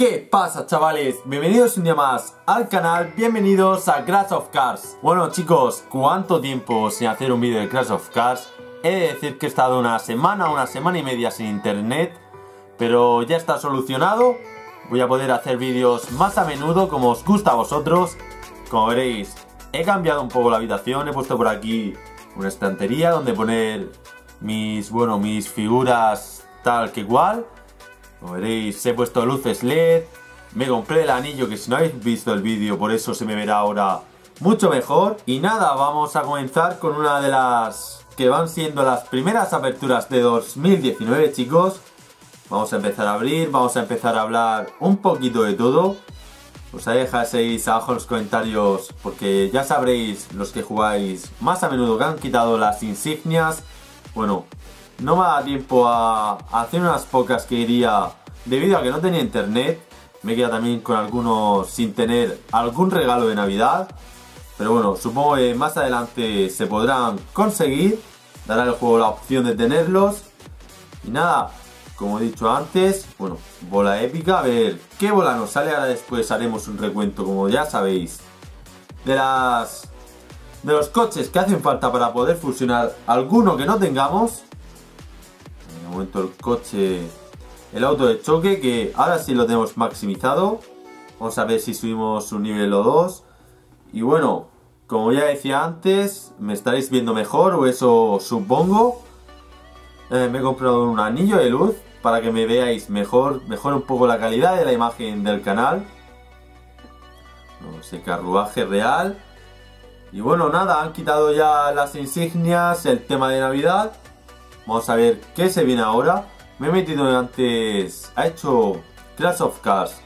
¿Qué pasa chavales? Bienvenidos un día más al canal, bienvenidos a Crash of Cars Bueno chicos, ¿cuánto tiempo sin hacer un vídeo de Crash of Cars? He de decir que he estado una semana, una semana y media sin internet Pero ya está solucionado Voy a poder hacer vídeos más a menudo como os gusta a vosotros Como veréis, he cambiado un poco la habitación He puesto por aquí una estantería donde poner mis, bueno, mis figuras tal que igual como veréis, he puesto luces LED, me compré el anillo que si no habéis visto el vídeo, por eso se me verá ahora mucho mejor. Y nada, vamos a comenzar con una de las que van siendo las primeras aperturas de 2019, chicos. Vamos a empezar a abrir, vamos a empezar a hablar un poquito de todo. Os dejáis abajo en los comentarios porque ya sabréis los que jugáis más a menudo que han quitado las insignias. Bueno, no me da tiempo a, hacer unas pocas que iría debido a que no tenía internet. Me queda también con algunos sin tener algún regalo de Navidad. Pero bueno, supongo que más adelante se podrán conseguir. Dará el juego la opción de tenerlos. Y nada, como he dicho antes, bueno, bola épica. A ver qué bola nos sale. Ahora después haremos un recuento, como ya sabéis, de las... De los coches que hacen falta para poder fusionar alguno que no tengamos momento el coche, el auto de choque, que ahora sí lo tenemos maximizado. Vamos a ver si subimos un nivel o dos. Y bueno, como ya decía antes, me estaréis viendo mejor, o eso supongo. Eh, me he comprado un anillo de luz para que me veáis mejor, mejor un poco la calidad de la imagen del canal. No sé, carruaje real. Y bueno, nada, han quitado ya las insignias, el tema de Navidad. Vamos a ver qué se viene ahora. Me he metido antes... Ha hecho Clash of Cars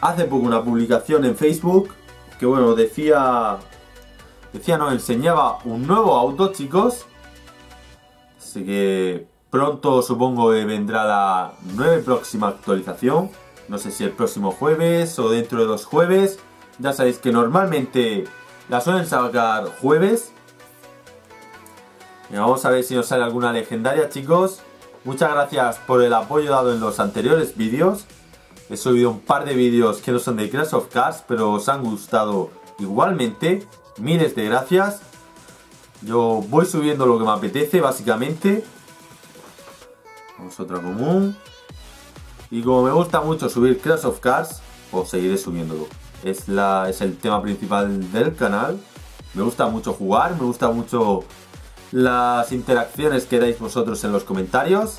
hace poco una publicación en Facebook que bueno, decía... Decía, no, enseñaba un nuevo auto, chicos. Así que pronto supongo que vendrá la nueva próxima actualización. No sé si el próximo jueves o dentro de dos jueves. Ya sabéis que normalmente la suelen sacar jueves vamos a ver si nos sale alguna legendaria, chicos. Muchas gracias por el apoyo dado en los anteriores vídeos. He subido un par de vídeos que no son de Crash of Cars, pero os han gustado igualmente. Miles de gracias. Yo voy subiendo lo que me apetece, básicamente. Vamos a otra común. Y como me gusta mucho subir Crash of Cars, pues seguiré subiéndolo. Es, la, es el tema principal del canal. Me gusta mucho jugar, me gusta mucho las interacciones que dais vosotros en los comentarios.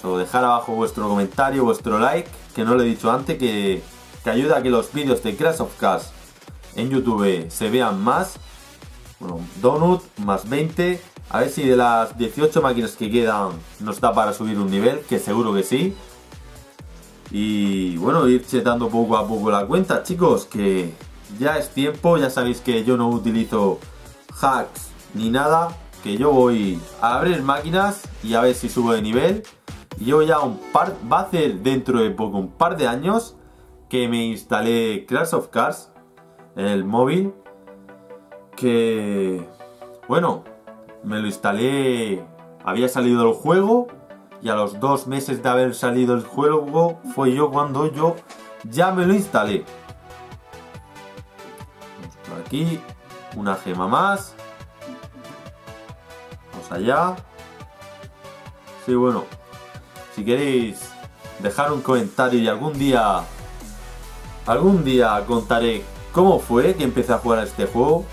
Solo dejar abajo vuestro comentario, vuestro like, que no lo he dicho antes, que, que ayuda a que los vídeos de Crash of Cars en YouTube se vean más. Bueno, Donut más 20. A ver si de las 18 máquinas que quedan nos da para subir un nivel, que seguro que sí. Y bueno, ir chetando poco a poco la cuenta, chicos, que ya es tiempo. Ya sabéis que yo no utilizo hacks ni nada que yo voy a abrir máquinas y a ver si subo de nivel. Y yo ya un par, va a hacer dentro de poco un par de años que me instalé Crash of Cars en el móvil. Que, bueno, me lo instalé, había salido el juego y a los dos meses de haber salido el juego fue yo cuando yo ya me lo instalé. aquí, una gema más allá. Sí, bueno, si queréis dejar un comentario y algún día, algún día contaré cómo fue que empecé a jugar a este juego,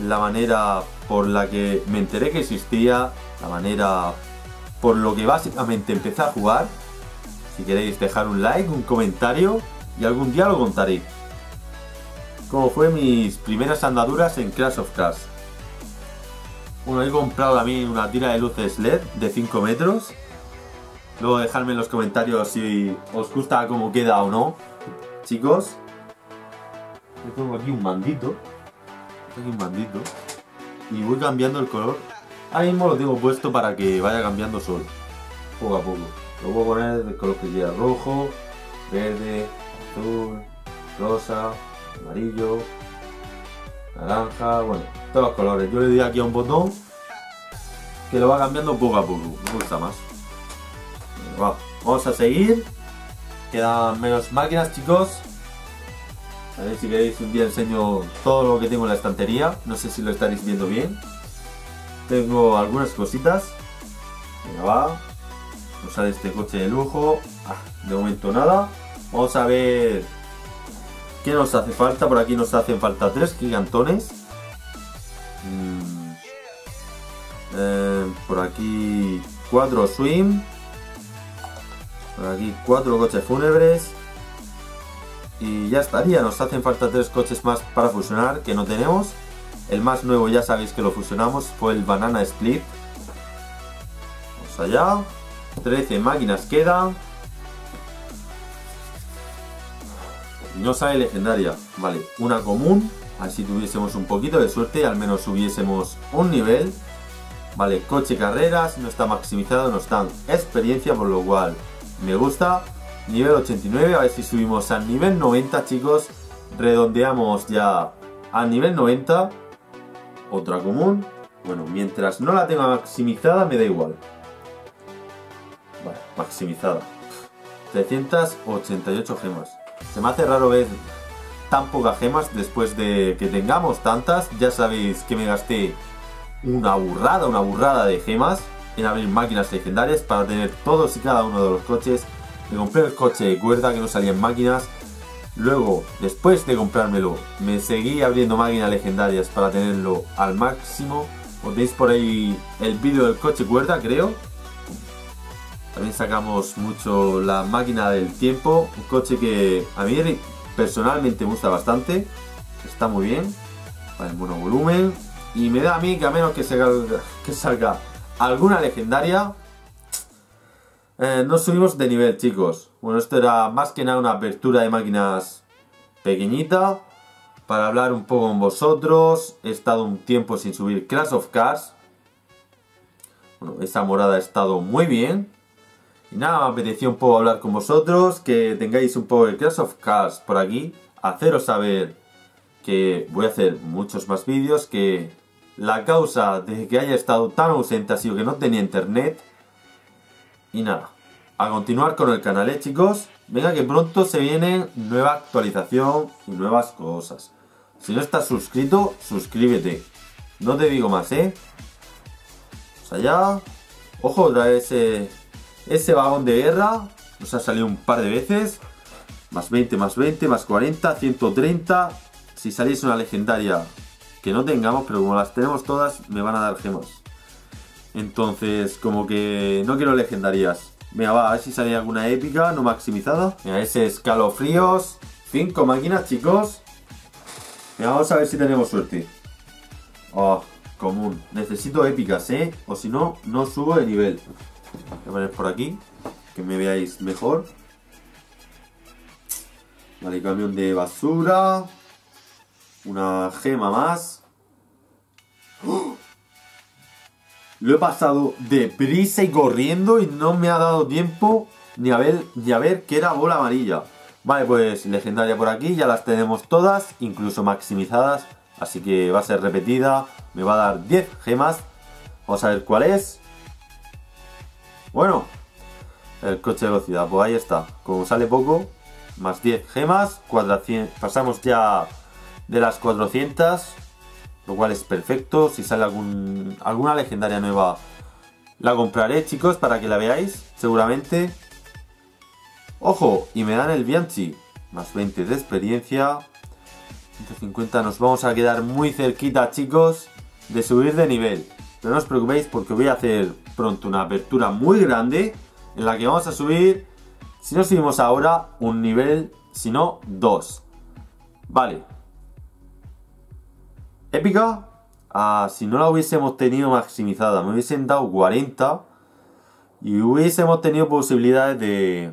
la manera por la que me enteré que existía, la manera por lo que básicamente empecé a jugar. Si queréis dejar un like, un comentario y algún día lo contaré. Cómo fue mis primeras andaduras en Crash of Cars. Bueno, he comprado también una tira de luces LED de 5 metros. Luego dejadme en los comentarios si os gusta cómo queda o no. Chicos. Yo tengo aquí un mandito. Aquí un mandito. Y voy cambiando el color. Ahora mismo lo tengo puesto para que vaya cambiando solo. Poco a poco. Lo voy a poner del color que quiera. Rojo, verde, azul, rosa, amarillo, naranja, bueno, todos los colores. Yo le doy aquí a un botón que lo va cambiando poco a poco. Me gusta más. vamos a seguir. quedan menos máquinas, chicos. A ver si queréis un día enseño todo lo que tengo en la estantería. No sé si lo estaréis viendo bien. Tengo algunas cositas. Venga, va. Ver este coche de lujo. Ah, de momento nada. Vamos a ver qué nos hace falta. Por aquí nos hacen falta tres gigantones. Mm. Eh, por aquí cuatro swim. Por aquí cuatro coches fúnebres. Y ya estaría, nos hacen falta tres coches más para fusionar que no tenemos. El más nuevo ya sabéis que lo fusionamos, fue el Banana Split. Vamos allá. 13 máquinas quedan. Y no sale legendaria. Vale, una común. Así tuviésemos un poquito de suerte, al menos subiésemos un nivel. Vale, coche carreras, no está maximizado, no están experiencia, por lo cual me gusta. Nivel 89, a ver si subimos al nivel 90, chicos. Redondeamos ya al nivel 90. Otra común. Bueno, mientras no la tenga maximizada, me da igual. Vale, maximizada. 388 gemas. Se me hace raro ver tan pocas gemas después de que tengamos tantas. Ya sabéis que me gasté una burrada, una burrada de gemas en abrir máquinas legendarias para tener todos y cada uno de los coches. Me compré el coche de cuerda que no salía en máquinas. Luego, después de comprármelo, me seguí abriendo máquinas legendarias para tenerlo al máximo. Os veis por ahí el vídeo del coche cuerda, creo. También sacamos mucho la máquina del tiempo, un coche que a mí personalmente me gusta bastante. Está muy bien, para el volumen Y me da a mí que a menos que salga, que salga alguna legendaria, eh, no subimos de nivel, chicos. Bueno, esto era más que nada una apertura de máquinas pequeñita para hablar un poco con vosotros. He estado un tiempo sin subir Crash of Cars. Bueno, esa morada ha estado muy bien. Y nada, me apeteció un poco hablar con vosotros, que tengáis un poco de Crash of Cars por aquí. Haceros saber que voy a hacer muchos más vídeos, que la causa de que haya estado tan ausente ha sido que no tenía internet. Y nada, a continuar con el canal, ¿eh, chicos? Venga, que pronto se viene nueva actualización y nuevas cosas. Si no estás suscrito, suscríbete. No te digo más, ¿eh? Vamos allá. Ojo, otra ese, ese vagón de guerra. Nos ha salido un par de veces. Más 20, más 20, más 40, 130. Si salís una legendaria que no tengamos, pero como las tenemos todas, me van a dar gemas. Entonces, como que no quiero legendarias. Venga, va, a ver si sale alguna épica, no maximizada. Mira, ese escalofríos. Cinco máquinas, chicos. Venga, vamos a ver si tenemos suerte. Oh, común. Necesito épicas, ¿eh? O si no, no subo de nivel. Voy a poner por aquí, que me veáis mejor. Vale, camión de basura. Una gema más. ¡Oh! Lo he pasado deprisa y corriendo y no me ha dado tiempo ni a ver, ni a ver que era bola amarilla. Vale, pues legendaria por aquí, ya las tenemos todas, incluso maximizadas. Así que va a ser repetida, me va a dar 10 gemas. Vamos a ver cuál es. Bueno, el coche de velocidad, pues ahí está. Como sale poco, más 10 gemas, 400, pasamos ya de las 400 lo cual es perfecto. Si sale alguna legendaria nueva, la compraré, chicos, para que la veáis, seguramente. ¡Ojo! Y me dan el Bianchi, más 20 de experiencia. 150, nos vamos a quedar muy cerquita, chicos, de subir de nivel. Pero no os preocupéis porque voy a hacer pronto una apertura muy grande en la que vamos a subir, si no subimos ahora, un nivel, si no, dos. Vale, Épica, ah, si no la hubiésemos tenido maximizada, me hubiesen dado 40 y hubiésemos tenido posibilidades de,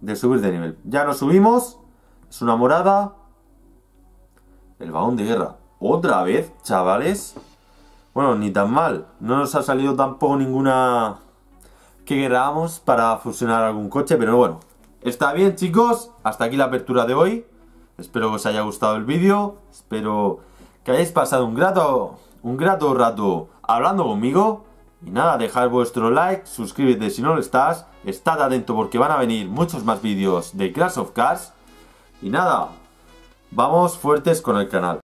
de subir de nivel. Ya no subimos, es una morada. El vagón de guerra. Otra vez, chavales. Bueno, ni tan mal. No nos ha salido tampoco ninguna que queramos para fusionar algún coche, pero bueno. Está bien, chicos. Hasta aquí la apertura de hoy. Espero que os haya gustado el vídeo. Espero que hayáis pasado un grato, un grato rato hablando conmigo. Y nada, dejar vuestro like, suscríbete si no lo estás, estad atento porque van a venir muchos más vídeos de Crash of Cars. Y nada, vamos fuertes con el canal.